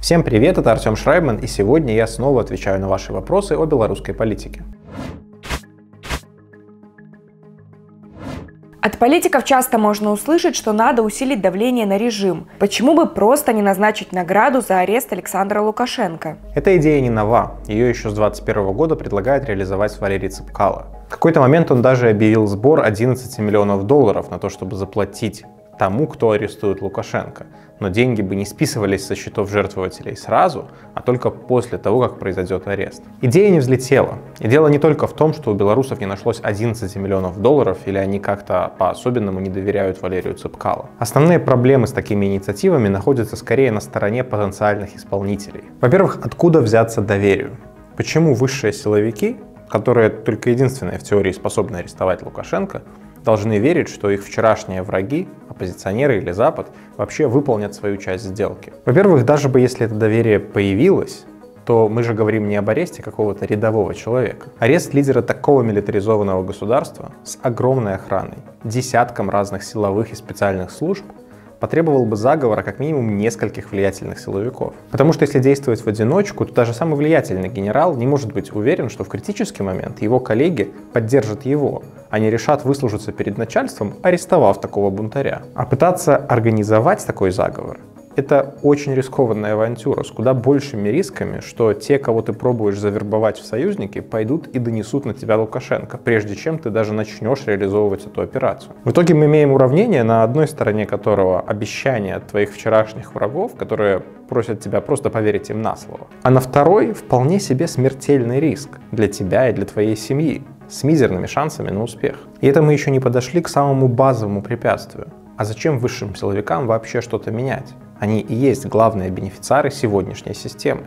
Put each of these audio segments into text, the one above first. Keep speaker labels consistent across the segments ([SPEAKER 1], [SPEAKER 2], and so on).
[SPEAKER 1] Всем привет, это Артем Шрайбман, и сегодня я снова отвечаю на ваши вопросы о белорусской политике.
[SPEAKER 2] От политиков часто можно услышать, что надо усилить давление на режим. Почему бы просто не назначить награду за арест Александра Лукашенко?
[SPEAKER 1] Эта идея не нова. Ее еще с 2021 года предлагает реализовать Валерий Цыпкало. В какой-то момент он даже объявил сбор 11 миллионов долларов на то, чтобы заплатить тому, кто арестует Лукашенко. Но деньги бы не списывались со счетов жертвователей сразу, а только после того, как произойдет арест. Идея не взлетела. И дело не только в том, что у белорусов не нашлось 11 миллионов долларов, или они как-то по-особенному не доверяют Валерию Цыпкало. Основные проблемы с такими инициативами находятся скорее на стороне потенциальных исполнителей. Во-первых, откуда взяться доверию? Почему высшие силовики, которые только единственные в теории способны арестовать Лукашенко, должны верить, что их вчерашние враги, оппозиционеры или Запад, вообще выполнят свою часть сделки. Во-первых, даже бы если это доверие появилось, то мы же говорим не об аресте какого-то рядового человека. Арест лидера такого милитаризованного государства с огромной охраной, десятком разных силовых и специальных служб – потребовал бы заговора как минимум нескольких влиятельных силовиков. Потому что если действовать в одиночку, то даже самый влиятельный генерал не может быть уверен, что в критический момент его коллеги поддержат его, а не решат выслужиться перед начальством, арестовав такого бунтаря. А пытаться организовать такой заговор это очень рискованная авантюра с куда большими рисками, что те, кого ты пробуешь завербовать в союзники, пойдут и донесут на тебя Лукашенко, прежде чем ты даже начнешь реализовывать эту операцию. В итоге мы имеем уравнение, на одной стороне которого обещание от твоих вчерашних врагов, которые просят тебя просто поверить им на слово, а на второй вполне себе смертельный риск для тебя и для твоей семьи с мизерными шансами на успех. И это мы еще не подошли к самому базовому препятствию. А зачем высшим силовикам вообще что-то менять? Они и есть главные бенефициары сегодняшней системы.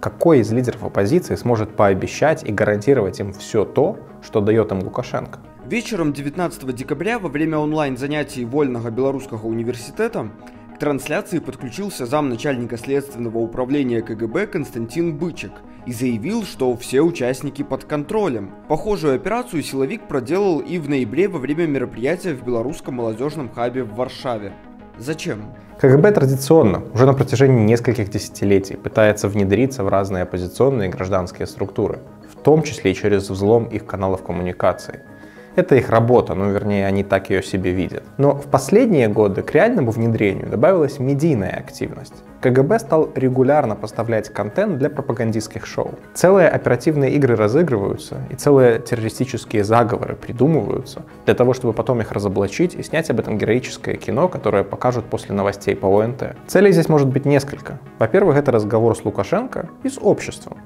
[SPEAKER 1] Какой из лидеров оппозиции сможет пообещать и гарантировать им все то, что дает им Лукашенко?
[SPEAKER 3] Вечером 19 декабря во время онлайн-занятий Вольного Белорусского университета к трансляции подключился замначальника следственного управления КГБ Константин Бычек и заявил, что все участники под контролем. Похожую операцию силовик проделал и в ноябре во время мероприятия в Белорусском молодежном хабе в Варшаве. Зачем?
[SPEAKER 1] КГБ традиционно, уже на протяжении нескольких десятилетий, пытается внедриться в разные оппозиционные и гражданские структуры, в том числе и через взлом их каналов коммуникации – это их работа, ну вернее они так ее себе видят. Но в последние годы к реальному внедрению добавилась медийная активность. КГБ стал регулярно поставлять контент для пропагандистских шоу. Целые оперативные игры разыгрываются, и целые террористические заговоры придумываются для того, чтобы потом их разоблачить и снять об этом героическое кино, которое покажут после новостей по ОНТ. Целей здесь может быть несколько. Во-первых, это разговор с Лукашенко и с обществом.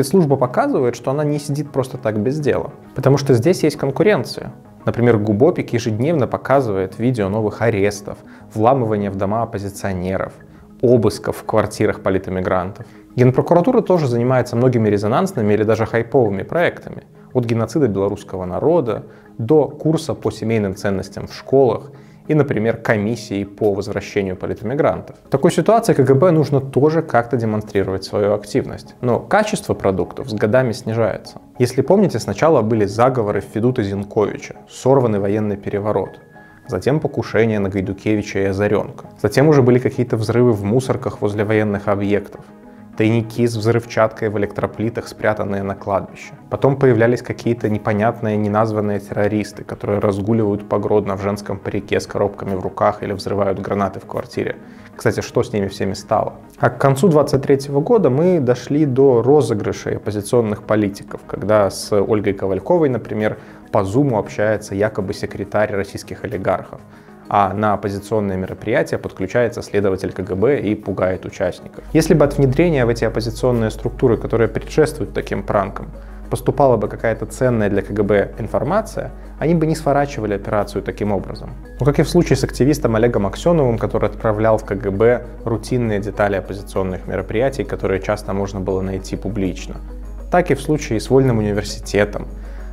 [SPEAKER 1] Спецслужба показывает, что она не сидит просто так без дела. Потому что здесь есть конкуренция. Например, Губопик ежедневно показывает видео новых арестов, вламывания в дома оппозиционеров, обысков в квартирах политэмигрантов. Генпрокуратура тоже занимается многими резонансными или даже хайповыми проектами. От геноцида белорусского народа до курса по семейным ценностям в школах и, например, комиссии по возвращению политэмигрантов. В такой ситуации КГБ нужно тоже как-то демонстрировать свою активность. Но качество продуктов с годами снижается. Если помните, сначала были заговоры Федута Зинковича, сорванный военный переворот, затем покушение на Гайдукевича и Озаренко. Затем уже были какие-то взрывы в мусорках возле военных объектов тайники с взрывчаткой в электроплитах, спрятанные на кладбище. Потом появлялись какие-то непонятные, неназванные террористы, которые разгуливают погродно в женском парике с коробками в руках или взрывают гранаты в квартире. Кстати, что с ними всеми стало? А к концу 23 года мы дошли до розыгрышей оппозиционных политиков, когда с Ольгой Ковальковой, например, по Зуму общается якобы секретарь российских олигархов а на оппозиционные мероприятия подключается следователь КГБ и пугает участников. Если бы от внедрения в эти оппозиционные структуры, которые предшествуют таким пранкам, поступала бы какая-то ценная для КГБ информация, они бы не сворачивали операцию таким образом. Но как и в случае с активистом Олегом Аксеновым, который отправлял в КГБ рутинные детали оппозиционных мероприятий, которые часто можно было найти публично, так и в случае с Вольным университетом,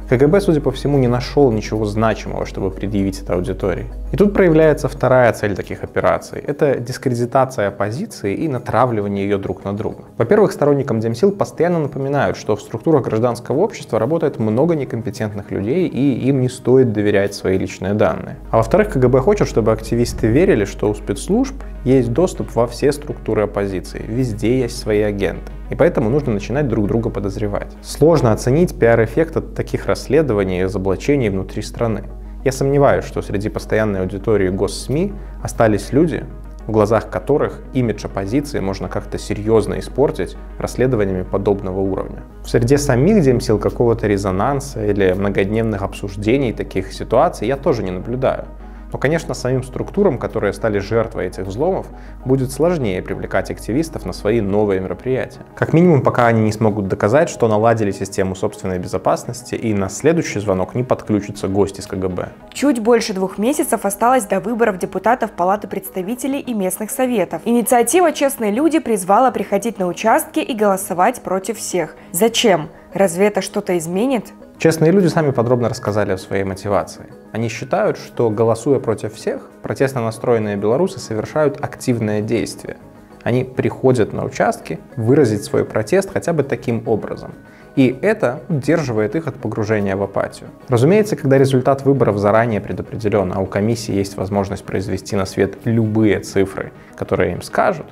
[SPEAKER 1] КГБ, судя по всему, не нашел ничего значимого, чтобы предъявить это аудитории. И тут проявляется вторая цель таких операций. Это дискредитация оппозиции и натравливание ее друг на друга. Во-первых, сторонникам Демсил постоянно напоминают, что в структурах гражданского общества работает много некомпетентных людей, и им не стоит доверять свои личные данные. А во-вторых, КГБ хочет, чтобы активисты верили, что у спецслужб есть доступ во все структуры оппозиции, везде есть свои агенты. И поэтому нужно начинать друг друга подозревать. Сложно оценить пиар-эффект от таких расследований и разоблачений внутри страны. Я сомневаюсь, что среди постоянной аудитории госсми остались люди, в глазах которых имидж оппозиции можно как-то серьезно испортить расследованиями подобного уровня. В среде самих демсил какого-то резонанса или многодневных обсуждений таких ситуаций я тоже не наблюдаю. Но, конечно, самим структурам, которые стали жертвой этих взломов, будет сложнее привлекать активистов на свои новые мероприятия. Как минимум, пока они не смогут доказать, что наладили систему собственной безопасности и на следующий звонок не подключатся гости из КГБ.
[SPEAKER 2] Чуть больше двух месяцев осталось до выборов депутатов Палаты представителей и местных советов. Инициатива «Честные люди» призвала приходить на участки и голосовать против всех. Зачем? Разве это что-то изменит?
[SPEAKER 1] Честные люди сами подробно рассказали о своей мотивации. Они считают, что голосуя против всех, протестно настроенные белорусы совершают активное действие. Они приходят на участки выразить свой протест хотя бы таким образом. И это удерживает их от погружения в апатию. Разумеется, когда результат выборов заранее предопределен, а у комиссии есть возможность произвести на свет любые цифры, которые им скажут,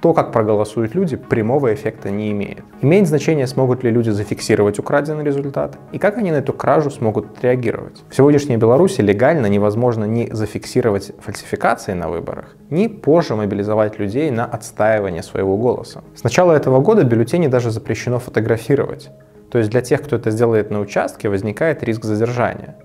[SPEAKER 1] то, как проголосуют люди, прямого эффекта не имеет. Имеет значение, смогут ли люди зафиксировать украденный результат и как они на эту кражу смогут реагировать. В сегодняшней Беларуси легально невозможно ни зафиксировать фальсификации на выборах, ни позже мобилизовать людей на отстаивание своего голоса. С начала этого года бюллетени даже запрещено фотографировать. То есть для тех, кто это сделает на участке, возникает риск задержания.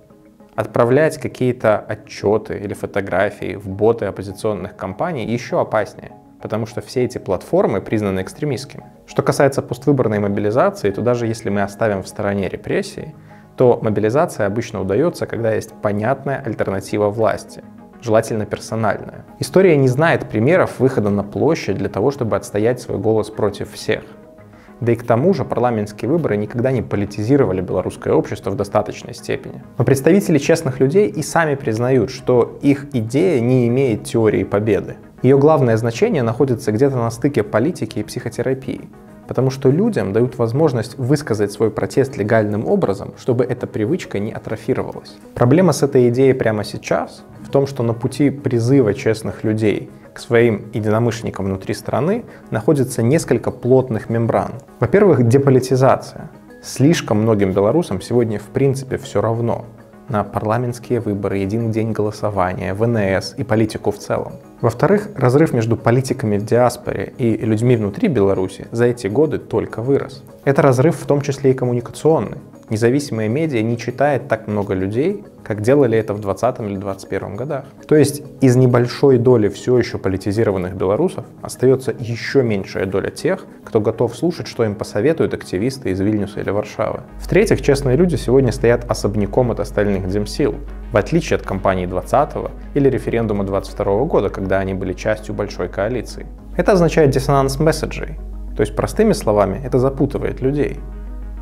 [SPEAKER 1] Отправлять какие-то отчеты или фотографии в боты оппозиционных компаний еще опаснее потому что все эти платформы признаны экстремистскими. Что касается поствыборной мобилизации, то даже если мы оставим в стороне репрессии, то мобилизация обычно удается, когда есть понятная альтернатива власти, желательно персональная. История не знает примеров выхода на площадь для того, чтобы отстоять свой голос против всех. Да и к тому же парламентские выборы никогда не политизировали белорусское общество в достаточной степени. Но представители честных людей и сами признают, что их идея не имеет теории победы. Ее главное значение находится где-то на стыке политики и психотерапии, потому что людям дают возможность высказать свой протест легальным образом, чтобы эта привычка не атрофировалась. Проблема с этой идеей прямо сейчас в том, что на пути призыва честных людей к своим единомышленникам внутри страны находится несколько плотных мембран. Во-первых, деполитизация. Слишком многим белорусам сегодня в принципе все равно на парламентские выборы, единый день голосования, ВНС и политику в целом. Во-вторых, разрыв между политиками в диаспоре и людьми внутри Беларуси за эти годы только вырос. Это разрыв в том числе и коммуникационный. Независимые медиа не читает так много людей, как делали это в 20 или 21 годах. То есть из небольшой доли все еще политизированных белорусов остается еще меньшая доля тех, кто готов слушать, что им посоветуют активисты из Вильнюса или Варшавы. В-третьих, честные люди сегодня стоят особняком от остальных демсил, в отличие от кампании 20 или референдума 22 года, когда они были частью большой коалиции. Это означает диссонанс месседжей, то есть простыми словами это запутывает людей.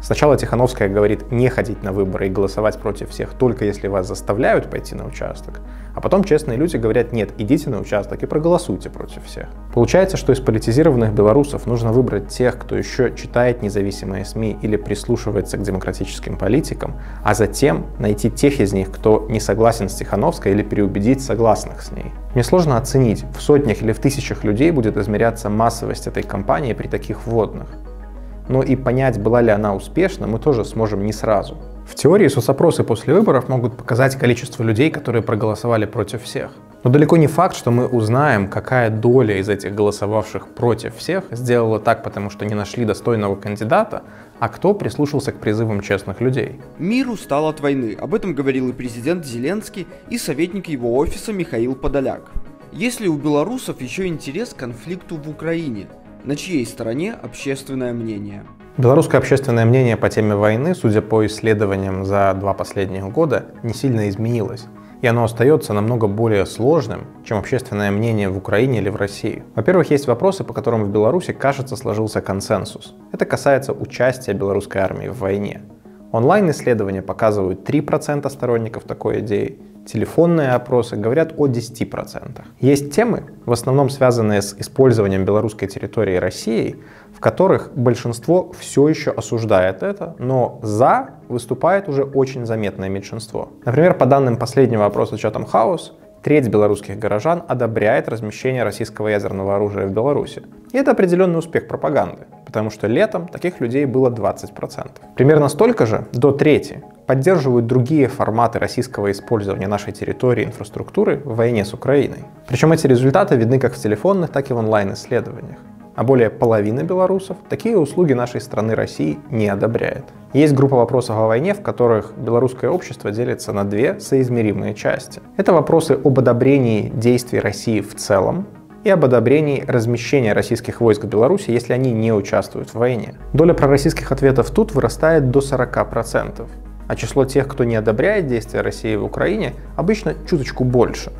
[SPEAKER 1] Сначала Тихановская говорит не ходить на выборы и голосовать против всех, только если вас заставляют пойти на участок. А потом честные люди говорят, нет, идите на участок и проголосуйте против всех. Получается, что из политизированных белорусов нужно выбрать тех, кто еще читает независимые СМИ или прислушивается к демократическим политикам, а затем найти тех из них, кто не согласен с Тихановской или переубедить согласных с ней. Мне сложно оценить, в сотнях или в тысячах людей будет измеряться массовость этой кампании при таких вводных но и понять, была ли она успешна, мы тоже сможем не сразу. В теории соцопросы после выборов могут показать количество людей, которые проголосовали против всех. Но далеко не факт, что мы узнаем, какая доля из этих голосовавших против всех сделала так, потому что не нашли достойного кандидата, а кто прислушался к призывам честных людей.
[SPEAKER 3] Мир устал от войны. Об этом говорил и президент Зеленский, и советник его офиса Михаил Подоляк. Есть ли у белорусов еще интерес к конфликту в Украине? На чьей стороне общественное мнение?
[SPEAKER 1] Белорусское общественное мнение по теме войны, судя по исследованиям за два последних года, не сильно изменилось. И оно остается намного более сложным, чем общественное мнение в Украине или в России. Во-первых, есть вопросы, по которым в Беларуси, кажется, сложился консенсус. Это касается участия белорусской армии в войне. Онлайн-исследования показывают 3% сторонников такой идеи, телефонные опросы говорят о 10%. Есть темы, в основном связанные с использованием белорусской территории Россией, в которых большинство все еще осуждает это, но за выступает уже очень заметное меньшинство. Например, по данным последнего опроса Chatham House, треть белорусских горожан одобряет размещение российского ядерного оружия в Беларуси. И это определенный успех пропаганды, потому что летом таких людей было 20%. Примерно столько же, до трети, поддерживают другие форматы российского использования нашей территории и инфраструктуры в войне с Украиной. Причем эти результаты видны как в телефонных, так и в онлайн-исследованиях. А более половины белорусов такие услуги нашей страны России не одобряет. Есть группа вопросов о войне, в которых белорусское общество делится на две соизмеримые части. Это вопросы об одобрении действий России в целом и об одобрении размещения российских войск в Беларуси, если они не участвуют в войне. Доля пророссийских ответов тут вырастает до 40% а число тех, кто не одобряет действия России в Украине, обычно чуточку больше.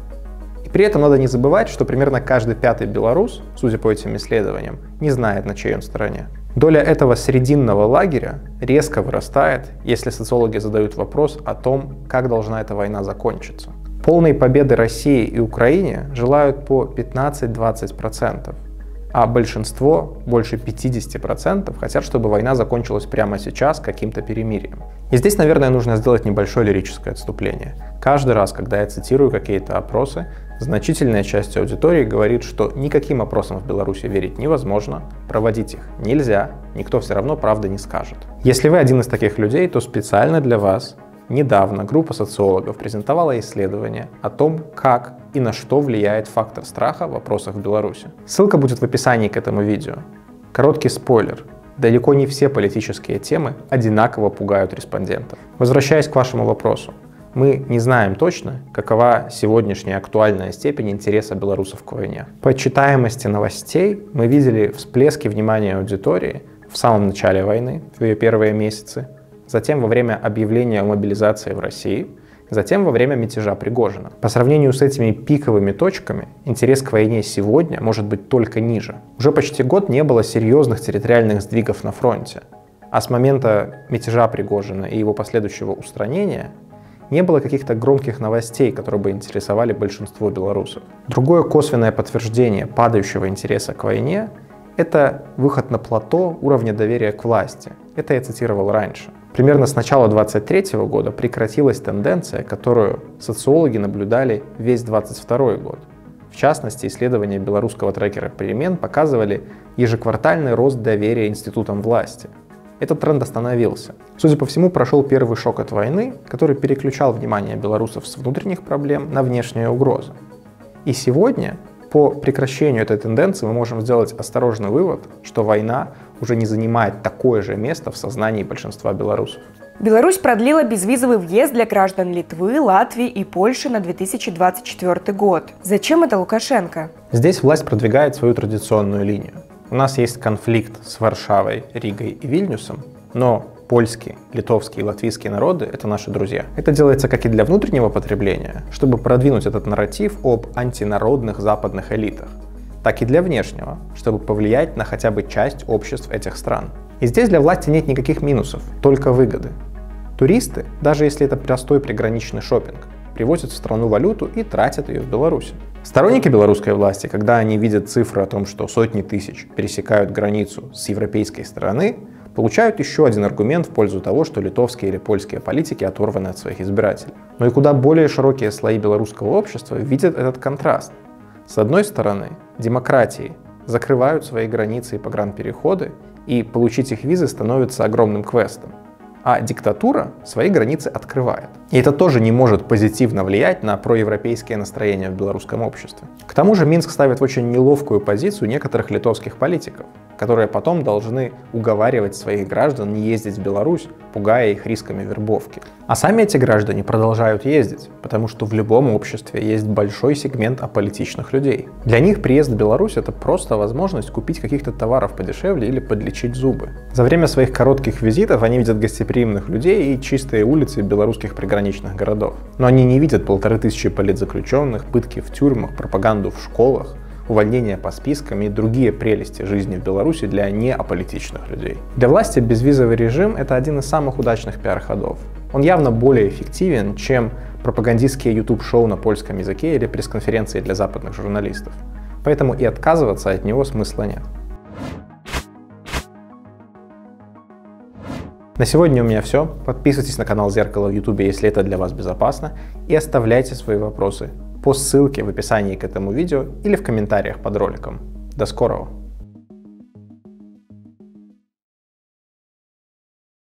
[SPEAKER 1] И при этом надо не забывать, что примерно каждый пятый белорус, судя по этим исследованиям, не знает, на чьей он стороне. Доля этого срединного лагеря резко вырастает, если социологи задают вопрос о том, как должна эта война закончиться. Полной победы России и Украине желают по 15-20% а большинство, больше 50%, хотят, чтобы война закончилась прямо сейчас каким-то перемирием. И здесь, наверное, нужно сделать небольшое лирическое отступление. Каждый раз, когда я цитирую какие-то опросы, значительная часть аудитории говорит, что никаким опросам в Беларуси верить невозможно, проводить их нельзя, никто все равно правды не скажет. Если вы один из таких людей, то специально для вас Недавно группа социологов презентовала исследование о том, как и на что влияет фактор страха в вопросах в Беларуси. Ссылка будет в описании к этому видео. Короткий спойлер. Далеко не все политические темы одинаково пугают респондентов. Возвращаясь к вашему вопросу. Мы не знаем точно, какова сегодняшняя актуальная степень интереса белорусов к войне. По читаемости новостей мы видели всплески внимания аудитории в самом начале войны, в ее первые месяцы, затем во время объявления о мобилизации в России, затем во время мятежа Пригожина. По сравнению с этими пиковыми точками, интерес к войне сегодня может быть только ниже. Уже почти год не было серьезных территориальных сдвигов на фронте, а с момента мятежа Пригожина и его последующего устранения не было каких-то громких новостей, которые бы интересовали большинство белорусов. Другое косвенное подтверждение падающего интереса к войне – это выход на плато уровня доверия к власти. Это я цитировал раньше. Примерно с начала 2023 года прекратилась тенденция, которую социологи наблюдали весь 2022 год. В частности, исследования белорусского трекера перемен показывали ежеквартальный рост доверия институтам власти. Этот тренд остановился. Судя по всему, прошел первый шок от войны, который переключал внимание белорусов с внутренних проблем на внешние угрозы. И сегодня, по прекращению этой тенденции, мы можем сделать осторожный вывод, что война уже не занимает такое же место в сознании большинства белорусов.
[SPEAKER 2] Беларусь продлила безвизовый въезд для граждан Литвы, Латвии и Польши на 2024 год. Зачем это Лукашенко?
[SPEAKER 1] Здесь власть продвигает свою традиционную линию. У нас есть конфликт с Варшавой, Ригой и Вильнюсом, но польские, литовские и латвийские народы — это наши друзья. Это делается как и для внутреннего потребления, чтобы продвинуть этот нарратив об антинародных западных элитах так и для внешнего, чтобы повлиять на хотя бы часть обществ этих стран. И здесь для власти нет никаких минусов, только выгоды. Туристы, даже если это простой приграничный шопинг, привозят в страну валюту и тратят ее в Беларуси. Сторонники белорусской власти, когда они видят цифры о том, что сотни тысяч пересекают границу с европейской стороны, получают еще один аргумент в пользу того, что литовские или польские политики оторваны от своих избирателей. Но и куда более широкие слои белорусского общества видят этот контраст. С одной стороны, демократии закрывают свои границы и погранпереходы, и получить их визы становится огромным квестом. А диктатура свои границы открывает. И это тоже не может позитивно влиять на проевропейские настроения в белорусском обществе. К тому же Минск ставит в очень неловкую позицию некоторых литовских политиков, которые потом должны уговаривать своих граждан не ездить в Беларусь, пугая их рисками вербовки. А сами эти граждане продолжают ездить, потому что в любом обществе есть большой сегмент аполитичных людей. Для них приезд в Беларусь это просто возможность купить каких-то товаров подешевле или подлечить зубы. За время своих коротких визитов они видят гостеприимных людей и чистые улицы белорусских приграничных городов. Но они не видят полторы тысячи политзаключенных, пытки в тюрьмах, пропаганду в школах, увольнение по спискам и другие прелести жизни в Беларуси для неаполитичных людей. Для власти безвизовый режим – это один из самых удачных пиар-ходов. Он явно более эффективен, чем пропагандистские YouTube-шоу на польском языке или пресс-конференции для западных журналистов. Поэтому и отказываться от него смысла нет. На сегодня у меня все. Подписывайтесь на канал Зеркало в YouTube, если это для вас безопасно, и оставляйте свои вопросы по ссылке в описании к этому видео или в комментариях под роликом. До скорого!